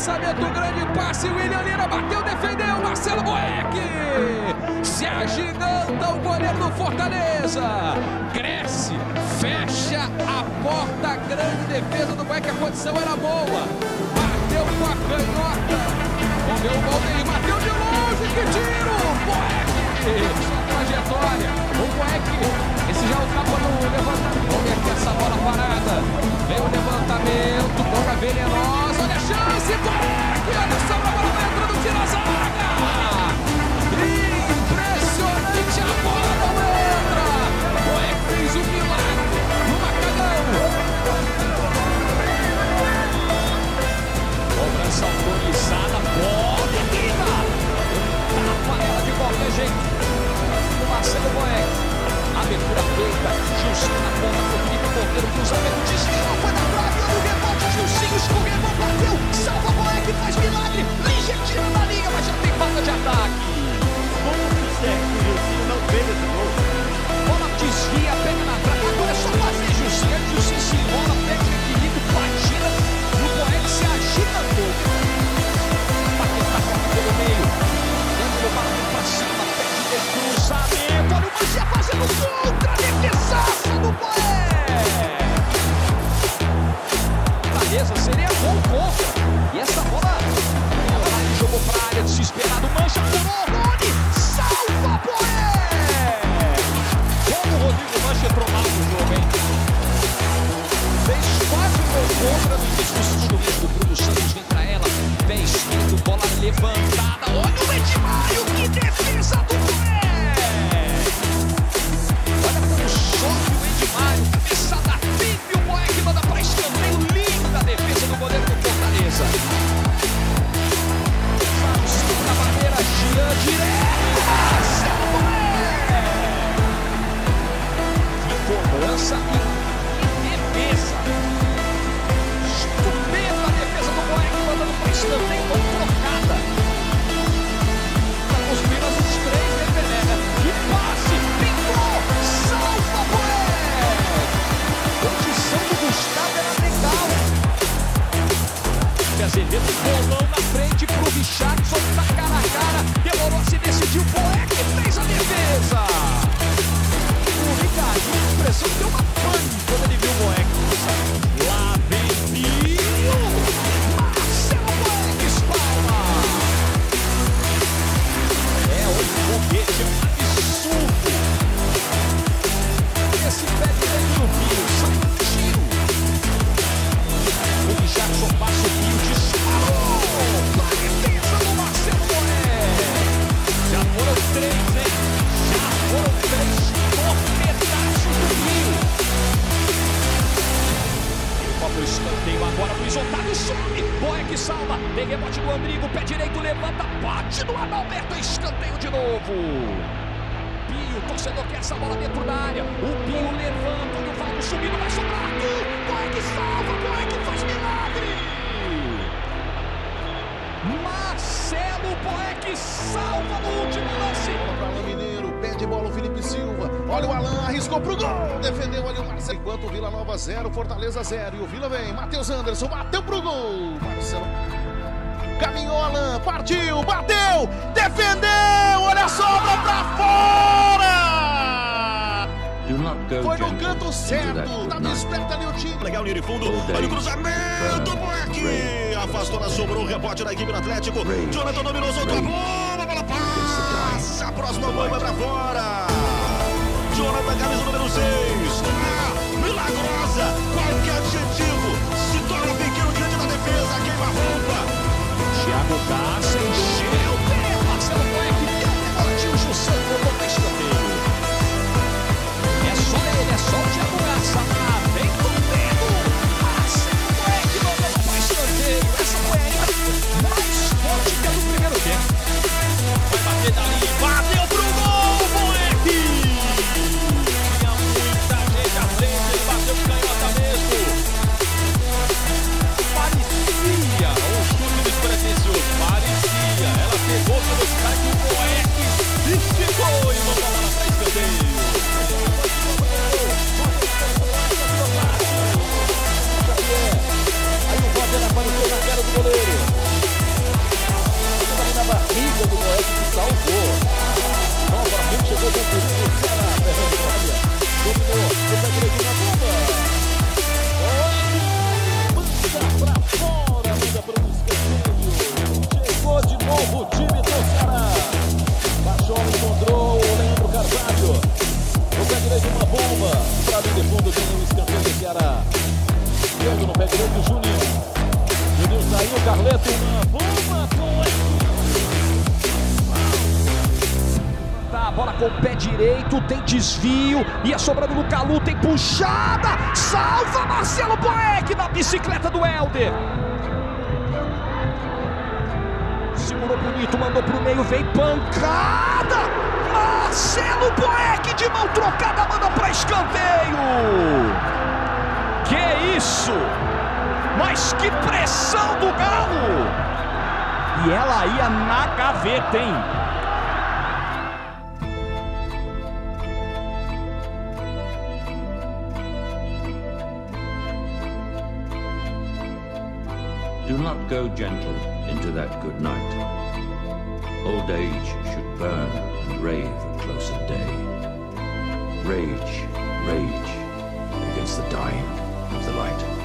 lançamento grande, passe, William Lira bateu, defendeu, Marcelo Boeck. Se agiganta o goleiro do Fortaleza. Cresce, fecha a porta, grande defesa do Boeck, a condição era boa. Bateu com a canhota. Ver o Valdeir, Mancha fazendo contra defesaça do Boeck. Clareza, seria gol contra. E essa bola, ela jogou pra área, desesperado. Mancha furou, Rony, salva Boeck. Como o Rodrigo Mancha entrou mal no jogo, hein? Fez quase um contra no início do Bruno Santos vem pra ela. Pé esquerdo, bola levantada. Satan. O escanteio agora pro Isotávio, sobe. Boeck salva. Tem rebote do Andrigo, pé direito, levanta, bate no Adalberto, escanteio de novo. Pio, torcedor quer essa bola dentro da área. O Pio levanta, o Valdo subindo, vai sobrar aqui. Boeck salva, Boeck faz milagre. Marcelo Boeck salva no último lance. Olha o Alain, arriscou pro gol. Defendeu ali o Marcelo. Enquanto o Vila Nova 0, Fortaleza 0. E o Vila vem. Matheus Anderson bateu pro gol. Marcelo. Caminhou Alain, partiu, bateu, defendeu. Olha a sobra pra fora. Foi no canto certo. night. esperto ali o time. Legal, linha de fundo. Olha o cruzamento, Boeck. Afastou, sobrou o rebote da equipe do Atlético. Jonathan dominou, soltou a bola, a bola passa. A próxima bola vai pra fora. Jonathan, camisa número 6. milagrosa. Qualquer adjetivo defesa do Moed que salvou. Novamente chegou o perigo do Ceará. Fernando Fábia dominou, consegue levar na bomba. Oito. manda pra fora, manda para o escanteio. Chegou de novo o time do Ceará. Baixou, encontrou o Leandro Carvalho. Consegue levar uma bomba. Para ali de fundo tem é o escanteio do Ceará. Esquerdo no pé direito, Juninho. Juninho saiu, Carleto na bomba, gol! Bola com o pé direito, tem desvio, ia sobrando no Calu, tem puxada, salva Marcelo Boeck na bicicleta do Helder. Segurou bonito, mandou pro meio, vem pancada! Marcelo Boeck de mão trocada, manda para escanteio! Que isso! Mas que pressão do Galo! E ela ia na gaveta, hein? Go gentle into that good night. Old age should burn and rave at close of day. Rage, rage against the dying of the light.